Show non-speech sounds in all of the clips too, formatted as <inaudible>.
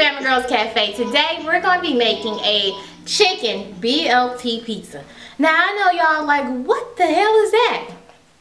Bama Gurls Cafe. Today we're going to be making a chicken BLT pizza. Now I know y'all like, what the hell is that?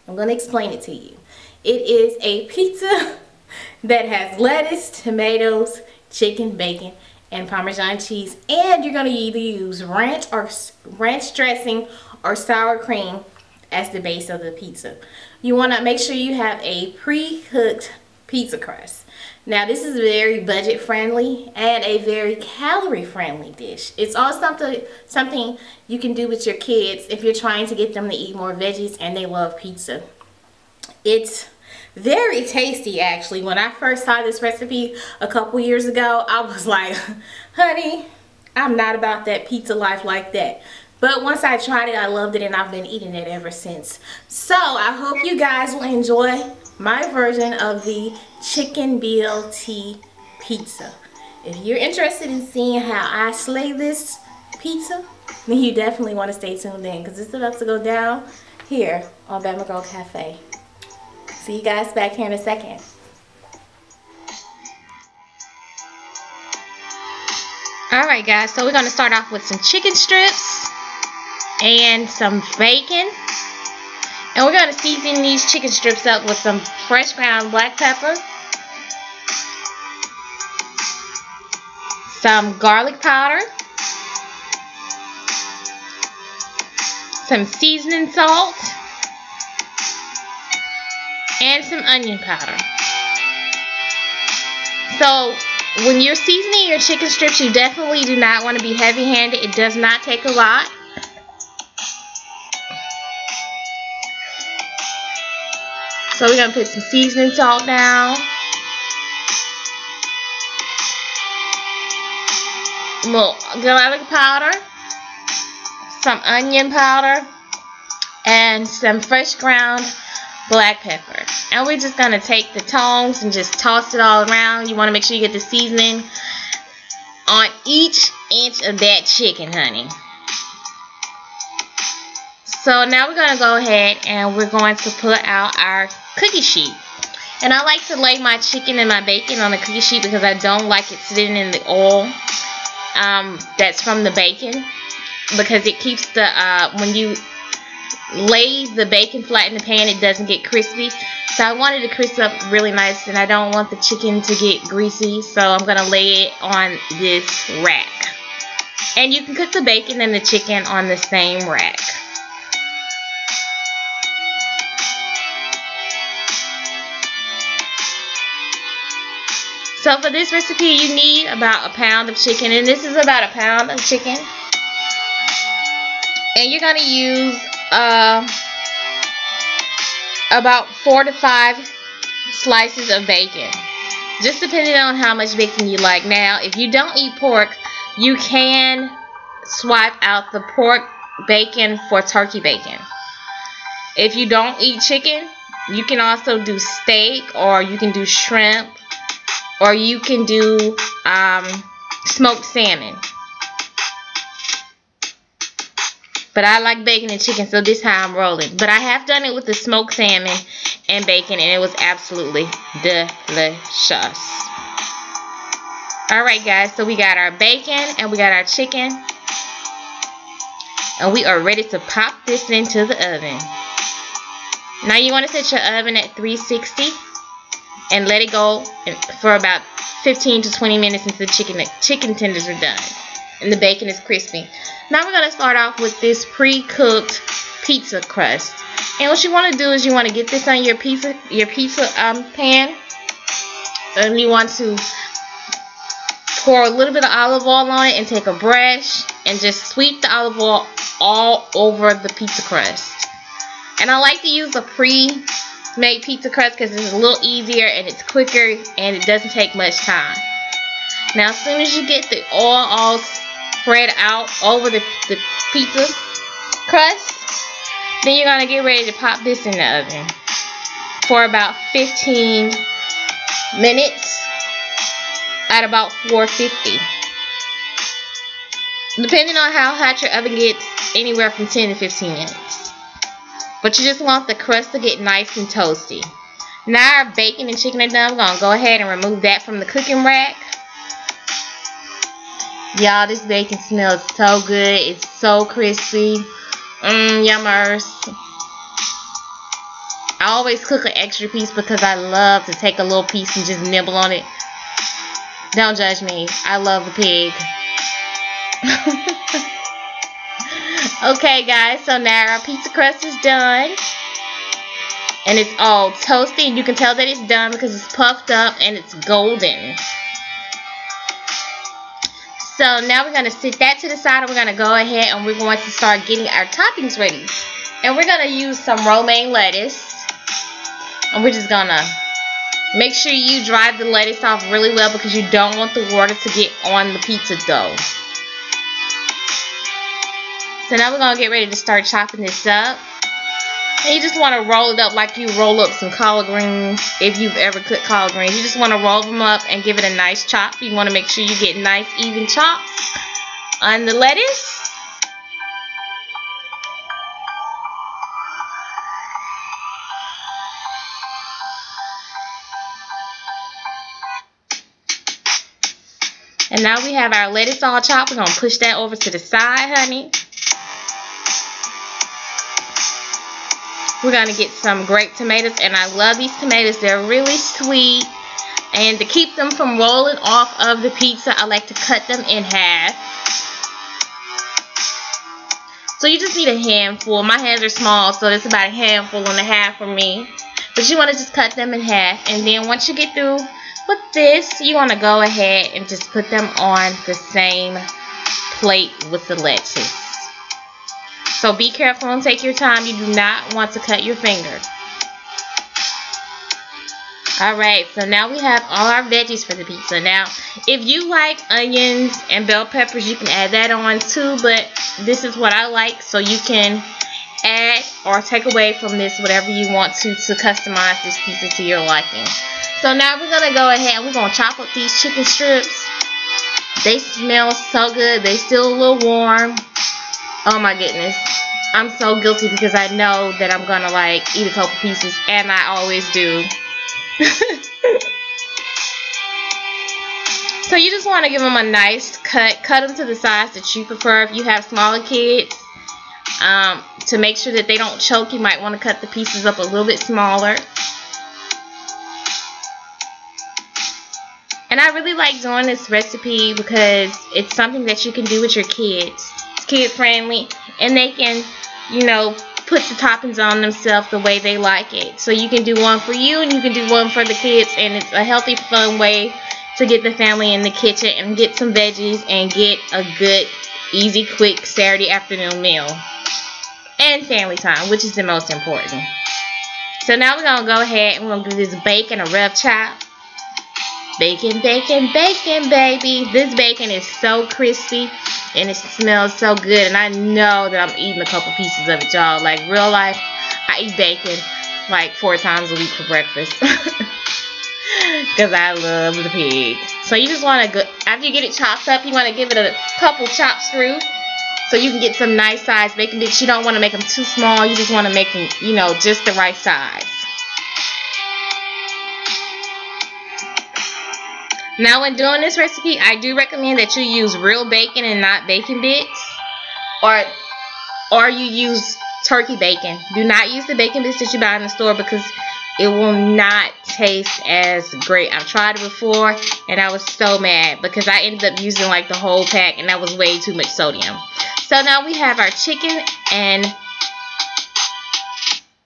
I'm going to explain it to you. It is a pizza <laughs> that has lettuce, tomatoes, chicken, bacon, and Parmesan cheese. And you're going to either use ranch or ranch dressing or sour cream as the base of the pizza. You want to make sure you have a pre-cooked pizza crust. Now this is very budget friendly and a very calorie friendly dish. It's also something, something you can do with your kids if you're trying to get them to eat more veggies and they love pizza. It's very tasty actually. When I first saw this recipe a couple years ago, I was <laughs> like, honey, I'm not about that pizza life like that. But once I tried it, I loved it and I've been eating it ever since. So I hope you guys will enjoy my version of the chicken BLT pizza. If you're interested in seeing how I slay this pizza, then you definitely want to stay tuned in because it's about to go down here on Bama Gurl Cafe. See you guys back here in a second. Alright guys, so we're going to start off with some chicken strips and some bacon and we're going to season these chicken strips up with some fresh ground black pepper, some garlic powder, some seasoning salt, and some onion powder. So when you're seasoning your chicken strips, you definitely do not want to be heavy-handed. It does not take a lot. So we're going to put some seasoning salt down. More garlic powder. Some onion powder. And some fresh ground black pepper. And we're just going to take the tongs and just toss it all around. You want to make sure you get the seasoning on each inch of that chicken, honey. So now we're going to go ahead and we're going to put out our cookie sheet. And I like to lay my chicken and my bacon on the cookie sheet because I don't like it sitting in the oil um, that's from the bacon. Because it keeps the, uh, when you lay the bacon flat in the pan, it doesn't get crispy. So I wanted to crisp up really nice and I don't want the chicken to get greasy. So I'm going to lay it on this rack. And you can cook the bacon and the chicken on the same rack. So for this recipe, you need about a pound of chicken. And this is about a pound of chicken. And you're going to use uh, about four to five slices of bacon. Just depending on how much bacon you like. Now, if you don't eat pork, you can swap out the pork bacon for turkey bacon. If you don't eat chicken, you can also do steak or you can do shrimp or you can do um, smoked salmon. But I like bacon and chicken, so this how I'm rolling. But I have done it with the smoked salmon and bacon, and it was absolutely delicious. Alright, guys, so we got our bacon and we got our chicken. And we are ready to pop this into the oven. Now you want to set your oven at 360 and let it go for about 15 to 20 minutes until the chicken chicken tenders are done and the bacon is crispy. Now we're going to start off with this pre-cooked pizza crust. And what you want to do is you want to get this on your pizza your pizza um, pan and you want to pour a little bit of olive oil on it and take a brush and just sweep the olive oil all over the pizza crust. And I like to use a pre make pizza crust because it's a little easier and it's quicker and it doesn't take much time. Now as soon as you get the oil all spread out over the, the pizza crust, then you're going to get ready to pop this in the oven for about 15 minutes at about 450. Depending on how hot your oven gets, anywhere from 10 to 15 minutes. But you just want the crust to get nice and toasty. Now our bacon and chicken are done. I'm going to go ahead and remove that from the cooking rack. Y'all, this bacon smells so good. It's so crispy. Mmm, yummers. I always cook an extra piece because I love to take a little piece and just nibble on it. Don't judge me. I love the pig. <laughs> okay, guys. So now our pizza crust is done. And it's all toasty. You can tell that it's done because it's puffed up and it's golden. So now we're going to sit that to the side and we're going to go ahead and we're going to start getting our toppings ready. And we're going to use some romaine lettuce. And we're just going to make sure you dry the lettuce off really well because you don't want the water to get on the pizza dough. So now we're going to get ready to start chopping this up. And you just want to roll it up like you roll up some collard greens if you've ever cooked collard greens. You just want to roll them up and give it a nice chop. You want to make sure you get nice even chops on the lettuce. And now we have our lettuce all chopped. We're going to push that over to the side, honey. We're going to get some grape tomatoes. And I love these tomatoes. They're really sweet. And to keep them from rolling off of the pizza, I like to cut them in half. So you just need a handful. My hands are small, so it's about a handful and a half for me. But you want to just cut them in half. And then once you get through with this, you want to go ahead and just put them on the same plate with the lettuce. So be careful and take your time. You do not want to cut your finger. Alright, so now we have all our veggies for the pizza. Now, if you like onions and bell peppers, you can add that on too, but this is what I like, so you can add or take away from this whatever you want to to customize this pizza to your liking. So now we're going to go ahead and we're going to chop up these chicken strips. They smell so good. They still a little warm. Oh my goodness. I'm so guilty because I know that I'm to like eat a couple pieces and I always do. <laughs> so you just want to give them a nice cut. Cut them to the size that you prefer. If you have smaller kids, um, to make sure that they don't choke, you might want to cut the pieces up a little bit smaller. And I really like doing this recipe because it's something that you can do with your kids. Kid friendly and they can, you know, put the toppings on themselves the way they like it. So you can do one for you and you can do one for the kids and it's a healthy, fun way to get the family in the kitchen and get some veggies and get a good, easy, quick Saturday afternoon meal. And family time, which is the most important. So now we're going to go ahead and we're going to give this bacon a rough chop. Bacon, bacon, bacon, baby. This bacon is so crispy and it smells so good. And I know that I'm eating a couple pieces of it, y'all. Like, real life, I eat bacon like four times a week for breakfast. <laughs> Because I love the pig. So you just want to, go after you get it chopped up, you want to give it a couple chops through. So you can get some nice size bacon bits. You don't want to make them too small. You just want to make them, you know, just the right size. Now when doing this recipe, I do recommend that you use real bacon and not bacon bits. Or, or you use turkey bacon. Do not use the bacon bits that you buy in the store because it will not taste as great. I've tried it before and I was so mad because I ended up using like the whole pack and that was way too much sodium. So now we have our chicken and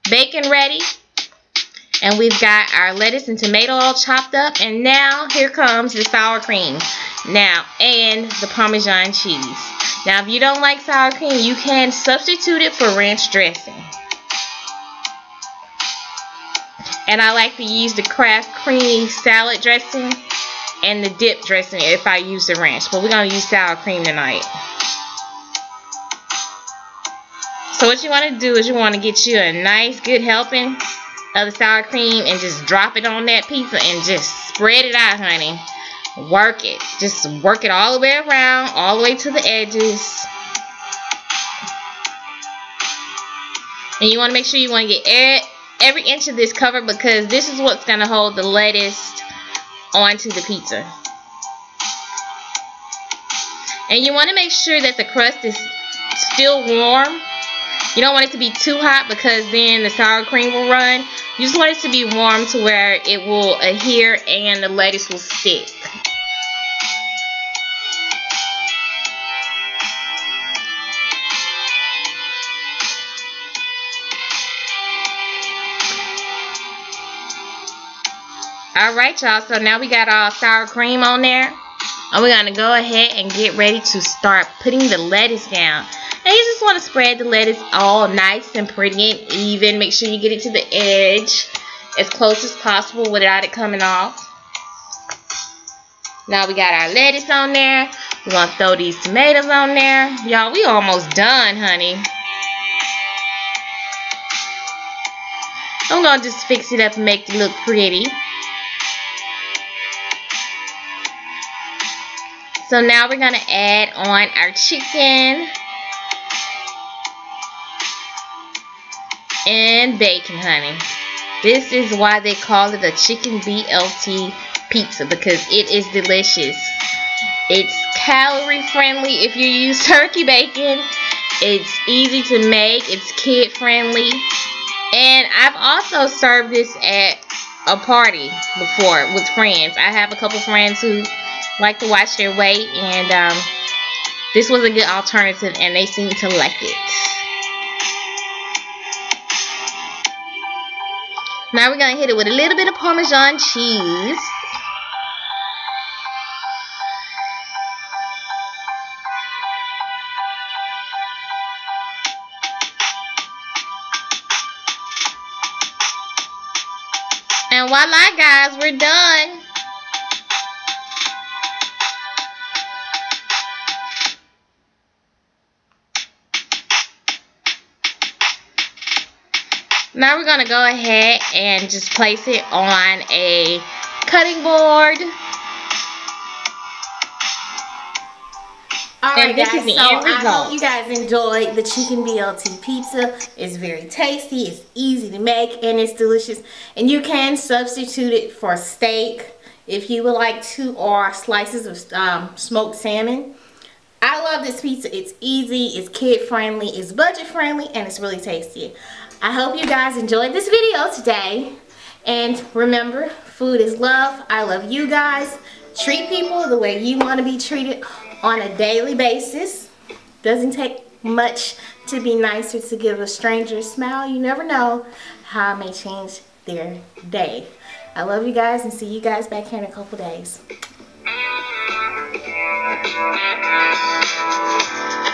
bacon ready. And we've got our lettuce and tomato all chopped up. And now here comes the sour cream. Now, and the Parmesan cheese. Now, if you don't like sour cream, you can substitute it for ranch dressing. And I like to use the Kraft creamy salad dressing and the dip dressing if I use the ranch. But we're going to use sour cream tonight. So what you want to do is you want to get you a nice good helping of the sour cream and just drop it on that pizza and just spread it out, honey. Work it. Just work it all the way around, all the way to the edges. And you want to make sure you want to get every inch of this covered because this is what's going to hold the lettuce onto the pizza. And you want to make sure that the crust is still warm. You don't want it to be too hot because then the sour cream will run. You just want it to be warm to where it will adhere and the lettuce will stick. Alright y'all, so now we got our sour cream on there. And we're going to go ahead and get ready to start putting the lettuce down. Want to spread the lettuce all nice and pretty and even. Make sure you get it to the edge as close as possible without it coming off. Now we got our lettuce on there. We're going to throw these tomatoes on there. Y'all, we almost done, honey. I'm going to just fix it up and make it look pretty. So now we're going to add on our chicken. And bacon, honey. This is why they call it a chicken BLT pizza because it is delicious. It's calorie friendly if you use <laughs> turkey bacon. It's easy to make. It's kid friendly. And I've also served this at a party before with friends. I have a couple friends who like to watch their weight and um, this was a good alternative and they seem to like it. Now we're going to hit it with a little bit of Parmesan cheese. And voila guys, we're done. Now we're going to go ahead and just place it on a cutting board. Alright guys, so I hope you guys enjoyed the chicken BLT pizza. It's very tasty, it's easy to make, and it's delicious. And you can substitute it for steak if you would like to, or slices of um, smoked salmon. Love this pizza. It's easy, it's kid friendly, it's budget friendly, and it's really tasty. I hope you guys enjoyed this video today. And remember, food is love. I love you guys. Treat people the way you want to be treated on a daily basis. Doesn't take much to be nicer to give a stranger a smile. You never know how it may change their day. I love you guys and see you guys back here in a couple days. Thank you.